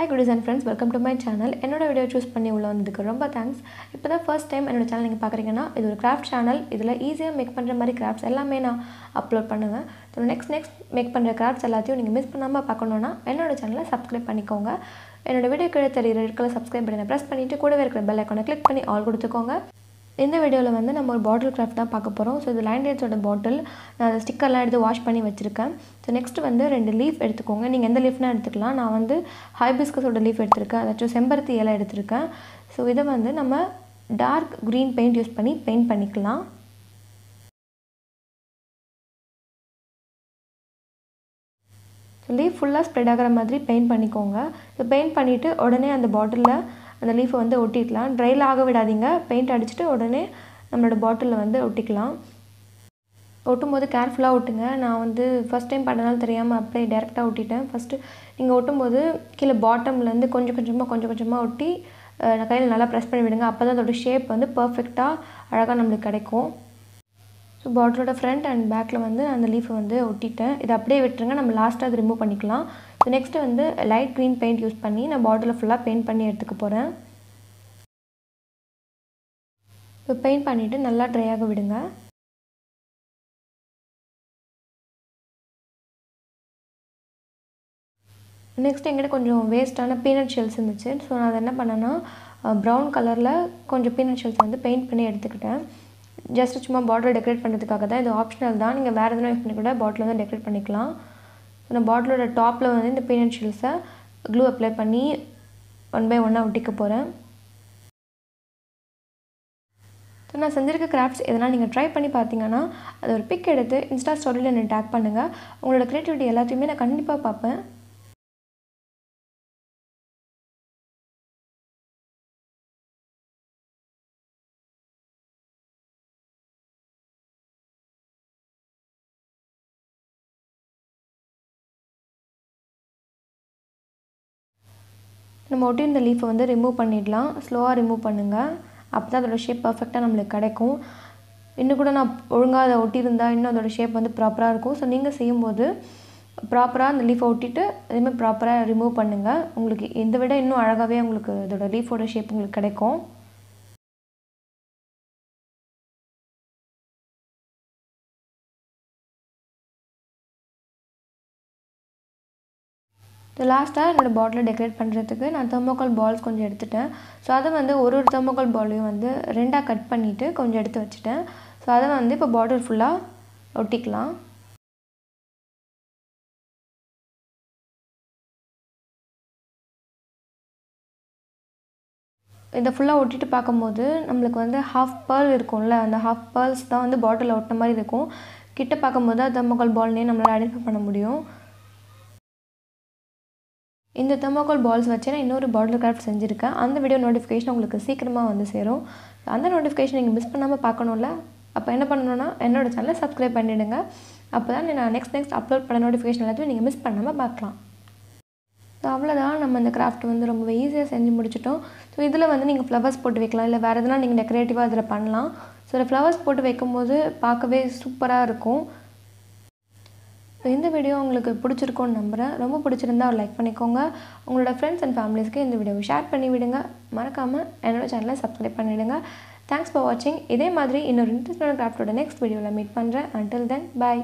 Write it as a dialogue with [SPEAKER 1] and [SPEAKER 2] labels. [SPEAKER 1] high good is and friends welcome to my channel என்னோட video choose பண்ணி உள்ள வந்ததுக்கு ரொம்ப தேங்க்ஸ் இப்போ தான் ஃபர்ஸ்ட் டைம் என்னோட சேனல் நீங்கள் பார்க்குறீங்கன்னா இது ஒரு கிராஃப்ட் சேனல் இதில் ஈஸியாக மேக் பண்ணுற மாதிரி கிராஃப்ட்ஸ் எல்லாமே நான் அப்லோட் பண்ணுவேன் ஸோ நெக்ஸ்ட் நெக்ஸ்ட் மேக் பண்ணுற கிராஃப்ட்ஸ் எல்லாத்தையும் நீங்கள் மிஸ் பண்ணாமல் பார்க்கணுன்னா என்னோட சேனலை சப்ஸ்கிரைப் பண்ணிக்கோங்க என்னோட வீடியோ கீழே தெரியுற இருக்கிற சப்ஸ்கிரைப் பட்டனை ப்ரெஸ் பண்ணிவிட்டு கூடவே இருக்கிற பெல் ஐக்கானை கிளிக் பண்ணி ஆல் கொடுத்துக்கோங்க இந்த வீடியோவில் வந்து நம்ம ஒரு பாட்டில் கிராஃப்ட் தான் பார்க்க போகிறோம் ஸோ இது லேண்ட்ரேட்ஸோட பாட்டில் நான் அதை ஸ்டிக்கர்லாம் எடுத்து வாஷ் பண்ணி வச்சுருக்கேன் ஸோ நெக்ஸ்ட் வந்து ரெண்டு லீஃப் எடுத்துக்கோங்க நீங்கள் எந்த லீஃப்னா எடுத்துக்கலாம் நான் வந்து ஹைபிஸ்கஸோட லீஃப் எடுத்திருக்கேன் அதாச்சும் செம்பருத்தி இலை எடுத்திருக்கேன் ஸோ இதை வந்து நம்ம
[SPEAKER 2] டார்க் க்ரீன் பெயிண்ட் யூஸ் பண்ணி பெயிண்ட் பண்ணிக்கலாம் லீஃப் ஃபுல்லாக ஸ்ப்ரெட் ஆகிற மாதிரி பெயிண்ட் பண்ணிக்கோங்க
[SPEAKER 1] ஸோ பெயிண்ட் பண்ணிவிட்டு உடனே அந்த பாட்டிலில் அந்த லீஃபை வந்து ஒட்டிக்கலாம் ட்ரையில் ஆக விடாதீங்க பெயிண்ட் அடிச்சுட்டு உடனே நம்மளோட பாட்டிலில் வந்து ஒட்டிக்கலாம் ஒட்டும் போது கேர்ஃபுல்லாக ஒட்டுங்க நான் வந்து ஃபஸ்ட் டைம் பண்ணனால தெரியாமல் அப்படியே டேரெக்டாக ஒட்டிட்டேன் ஃபஸ்ட்டு நீங்கள் ஒட்டும்போது கீழே பாட்டம்லேருந்து கொஞ்சம் கொஞ்சமாக கொஞ்சம் கொஞ்சமாக ஒட்டி கையில் நல்லா ப்ரெஸ் பண்ணி விடுங்க அப்போ தான் அதோடய ஷேப் வந்து பர்ஃபெக்டாக அழகாக நம்மளுக்கு கிடைக்கும் ஸோ பாட்டிலோட ஃப்ரண்ட் அண்ட் பேக்கில் வந்து அந்த லீஃபை வந்து ஒட்டிட்டேன் இதை அப்படியே விட்டுருங்க நம்ம லாஸ்ட்டாக அது ரிமூவ் பண்ணிக்கலாம் ஸோ நெக்ஸ்ட்டு வந்து லைட்
[SPEAKER 2] க்ரீன் பெயிண்ட் யூஸ் பண்ணி நான் பாட்டிலை ஃபுல்லாக பெயிண்ட் பண்ணி எடுத்துக்க போகிறேன் இப்போ பெயிண்ட் பண்ணிவிட்டு நல்லா ட்ரை ஆக விடுங்க நெக்ஸ்ட் எங்கிட்ட கொஞ்சம் வேஸ்ட்டான பீனட் ஷெல்ஸ் இருந்துச்சு ஸோ நான் அதை என்ன பண்ணேன்னா ப்ரௌன் கலரில் கொஞ்சம் பீனட்
[SPEAKER 1] ஷெல்ஸ் வந்து பெயிண்ட் பண்ணி எடுத்துக்கிட்டேன் ஜஸ்ட் சும்மா பாட்டில் டெக்கரேட் பண்ணுறதுக்காக தான் இது ஆப்ஷனல் தான் நீங்கள் வேறு எதுனா யூஸ் பண்ணி கூட பாட்டில் வந்து டெக்கரேட் பண்ணிக்கலாம் இந்த பாட்டிலோட டாப்பில் வந்து இந்த பீனட் ஷீல்ஸை க்ளூ அப்ளை பண்ணி ஒன் பை ஒன்னாக ஒட்டிக்க போகிறேன் ஸோ நான் செஞ்சுருக்க கிராஃப்ட்ஸ் எதனால் நீங்கள் ட்ரை பண்ணி பார்த்தீங்கன்னா அது ஒரு பிக் எடுத்து இன்ஸ்டா
[SPEAKER 2] ஸ்டோரியில் என்னை டேக் பண்ணுங்கள் உங்களோட க்ரியேட்டிவிட்டி எல்லாத்தையுமே நான் கண்டிப்பாக பார்ப்பேன் நம்ம ஒட்டியிருந்த லீஃபை வந்து ரிமூவ் பண்ணிடலாம் ஸ்லோவாக ரிமூவ் பண்ணுங்கள் அப்போ தான்
[SPEAKER 1] அதோடய ஷேப் பர்ஃபெக்டாக நம்மளுக்கு கிடைக்கும் இன்னும் கூட நான் ஒழுங்காக அதை ஒட்டியிருந்தா இன்னும் அதோடய ஷேப் வந்து ப்ராப்பராக இருக்கும் ஸோ நீங்கள் செய்யும்போது ப்ராப்பராக அந்த லீஃபை ஒட்டிட்டு அதேமாதிரி ப்ராப்பராக ரிமூவ் பண்ணுங்கள்
[SPEAKER 2] உங்களுக்கு இதை விட இன்னும் அழகாகவே உங்களுக்கு அதோடய லீஃபோட ஷேப் உங்களுக்கு கிடைக்கும் ஸோ லாஸ்ட்டாக என்னோடய பாட்டில் டெக்கரேட் பண்ணுறதுக்கு நான் தெர்மோக்கால் பால்ஸ் கொஞ்சம் எடுத்துட்டேன் ஸோ அதை வந்து ஒரு ஒரு தெர்மோக்கால் பாலையும் வந்து ரெண்டாக கட் பண்ணிவிட்டு கொஞ்சம் எடுத்து வச்சுட்டேன் ஸோ அதை வந்து இப்போ பாட்டில் ஃபுல்லாக ஒட்டிக்கலாம் இதை ஃபுல்லாக ஒட்டிட்டு பார்க்கும்போது நம்மளுக்கு வந்து ஹாஃப் பேர்ல் இருக்கும்ல அந்த ஹாஃப் பேர்ல்ஸ் தான் வந்து பாட்டிலில் ஒட்டின மாதிரி இருக்கும் கிட்ட பார்க்கும்போது
[SPEAKER 1] அது தெர்மோக்கால் பால்னே நம்மளால் ஐடென்டிஃபை பண்ண முடியும் இந்த தெர்மோகோல் பால்ஸ் வச்சு நான் இன்னொரு பாட்டில் கிராஃப்ட் செஞ்சுருக்கேன் அந்த வீடியோ நோட்டிஃபிகேஷன் உங்களுக்கு சீக்கிரமாக வந்து சேரும் அந்த நோட்டிஃபிகேஷன் நீங்கள் மிஸ் பண்ணாமல் பார்க்கணும்ல அப்போ என்ன பண்ணணும்னா என்னோடய சேனலை சப்ஸ்கிரைப் பண்ணிவிடுங்க அப்போ தான் நான் நெக்ஸ்ட் நெக்ஸ்ட் அப்லோட் பண்ண நோட்டிஃபிகேஷன் எல்லாத்தையும் நீங்கள் மிஸ் பண்ணாமல் பார்க்கலாம் ஸோ அவ்வளோதான் நம்ம இந்த கிராஃப்ட் வந்து ரொம்ப ஈஸியாக செஞ்சு முடிச்சிட்டோம் ஸோ இதில் வந்து நீங்கள் ஃப்ளவர்ஸ் போட்டு வைக்கலாம் இல்லை வேறு எதுனா நீங்கள் டெக்கரேட்டிவாக இதில் பண்ணலாம் ஸோ ஃப்ளவர்ஸ் போட்டு வைக்கும்போது பார்க்கவே சூப்பராக இருக்கும் ஸோ இந்த வீடியோ உங்களுக்கு பிடிச்சிருக்கோன்னு நம்புகிறேன் ரொம்ப பிடிச்சிருந்தா ஒரு லைக் பண்ணிக்கோங்க உங்களோட ஃப்ரெண்ட்ஸ் அண்ட் ஃபேமிலிஸ்க்கு இந்த வீடியோவை ஷேர் பண்ணி விடுங்க மறக்காமல் என்னோடய சேனலை சப்ஸ்கிரைப் பண்ணிவிடுங்க தேங்க்ஸ் ஃபார் வாட்சிங் இதே மாதிரி இன்னொரு இன்ட்ரெஸ்டான கிராஃப்டோட நெக்ஸ்ட் வீடியோவில் மீட் பண்ணுறேன் அன்டில் தென் பாய்